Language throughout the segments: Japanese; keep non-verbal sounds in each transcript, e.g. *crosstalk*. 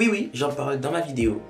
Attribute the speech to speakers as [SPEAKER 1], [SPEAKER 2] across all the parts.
[SPEAKER 1] Oui, oui, j'en parle dans ma vidéo.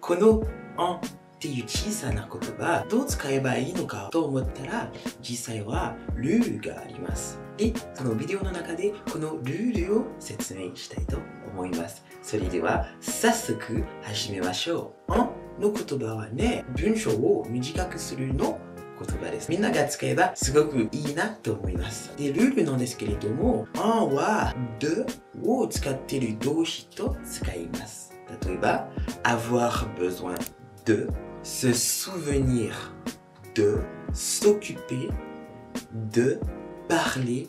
[SPEAKER 1] この en っていう小さな言葉、どう使えばいいのかと思ったら、実際はルールがあります。で、そのビデオの中でこのルールを説明したいと思います。それでは、早速始めましょう。en の言葉はね、文章を短くするの言葉です。みんなが使えばすごくいいなと思います。で、ルールなんですけれども、んは de を使っている動詞と使います。例えば、avoir besoin de se souvenir de s'occuper de parler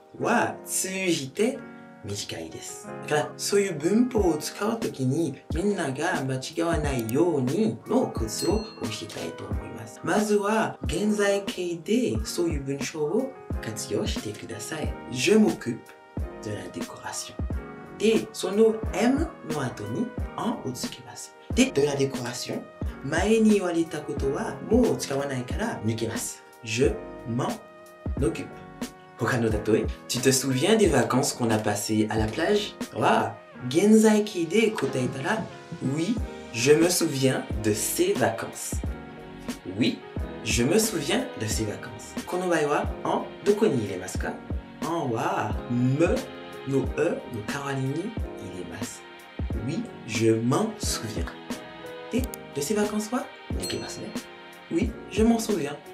[SPEAKER 1] は通じて短いです。だから、そういう文法を使うときに、みんなが間違わないようにのコツを教えたいと思います。まずは、現在形でそういう文章を活用してください。Je m'occupe de la décoration. で、その M の後に en をつけます。で、de la décoration。前に言われたことはもう使わないから抜けます。Je m occupe。Tu te souviens des vacances qu'on a passées à la plage Oui, je me souviens de ces vacances. Oui, je me souviens de ces vacances. Kono en doko En wa me no e no Oui, je m'en souviens. Et de ces vacances wa hein? Oui, je m'en souviens.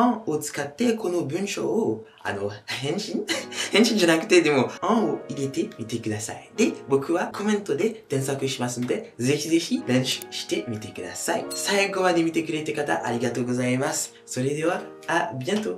[SPEAKER 1] んを使ってこの文章を、あの、返信 *laughs* 返信じゃなくて、でも、んを入れてみてください。で、僕はコメントで添削しますので、ぜひぜひ練習してみてください。最後まで見てくれた方、ありがとうございます。それでは、あ、ビアント